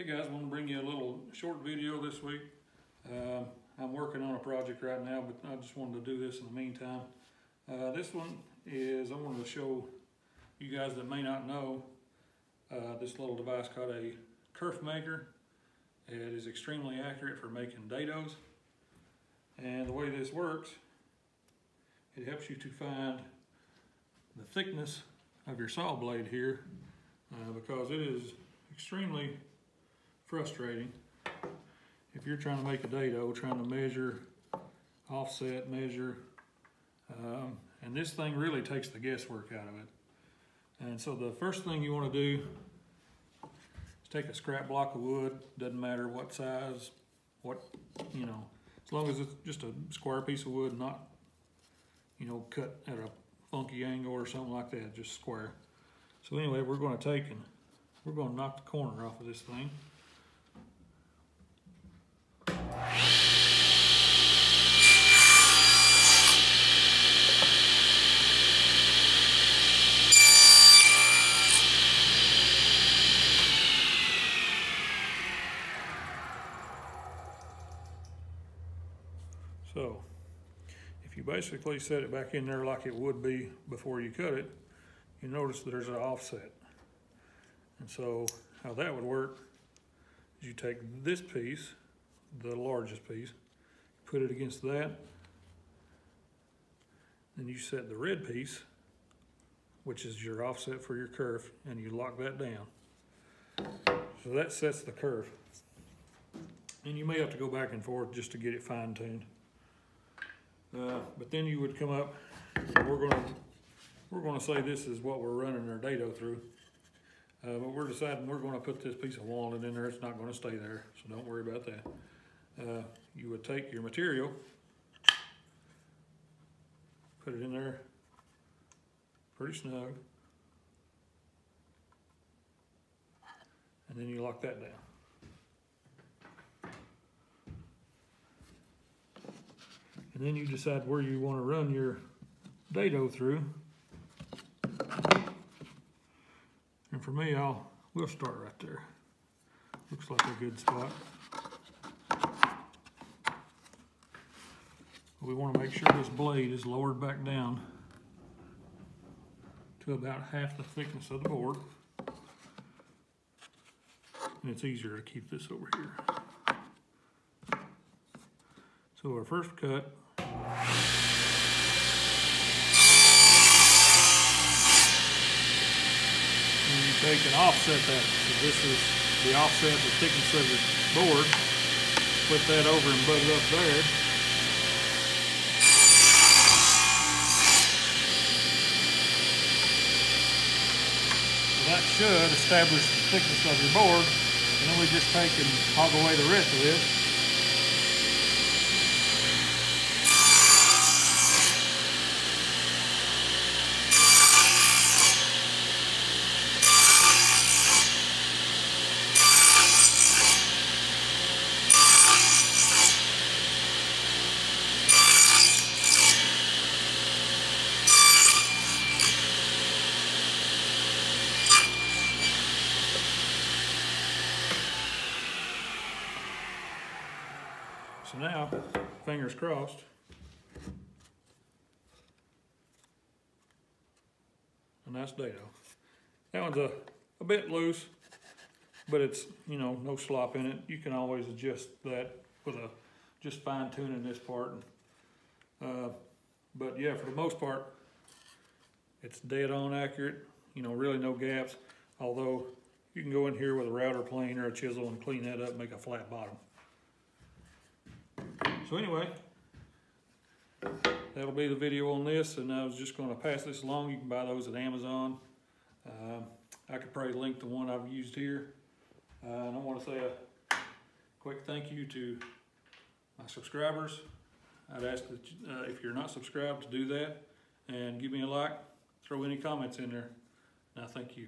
Hey guys, I want to bring you a little short video this week. Um I'm working on a project right now, but I just wanted to do this in the meantime. Uh, this one is, I wanted to show you guys that may not know, uh, this little device called a kerf maker. It is extremely accurate for making dados. And the way this works, it helps you to find the thickness of your saw blade here uh, because it is extremely frustrating if you're trying to make a dado, trying to measure, offset, measure, um, and this thing really takes the guesswork out of it. And so the first thing you want to do is take a scrap block of wood, doesn't matter what size, what, you know, as long as it's just a square piece of wood, not, you know, cut at a funky angle or something like that, just square. So anyway, we're going to take and we're going to knock the corner off of this thing. So, if you basically set it back in there like it would be before you cut it, you notice there's an offset. And so, how that would work is you take this piece, the largest piece, put it against that, then you set the red piece, which is your offset for your kerf, and you lock that down. So that sets the kerf. And you may have to go back and forth just to get it fine tuned. Uh, but then you would come up, we're gonna, we're gonna say this is what we're running our dado through. Uh, but we're deciding we're gonna put this piece of walnut in there, it's not gonna stay there, so don't worry about that. Uh, you would take your material, put it in there pretty snug. And then you lock that down. And then you decide where you want to run your dado through. And for me, I'll we'll start right there. Looks like a good spot. We want to make sure this blade is lowered back down to about half the thickness of the board. And it's easier to keep this over here. So our first cut and you take and offset that. So this is the offset, the thickness of your board. Put that over and butt it up there. That should establish the thickness of your board. And then we just take and hog away the rest of this. So now, fingers crossed. And that's dado. That one's a, a bit loose, but it's, you know, no slop in it. You can always adjust that with a, just fine tuning this part. And, uh, but yeah, for the most part, it's dead on accurate, you know, really no gaps. Although you can go in here with a router plane or a chisel and clean that up, make a flat bottom. So anyway, that'll be the video on this, and I was just going to pass this along. You can buy those at Amazon. Um, I could probably link the one I've used here. Uh, and I want to say a quick thank you to my subscribers. I'd ask that uh, if you're not subscribed to do that and give me a like, throw any comments in there, I thank you.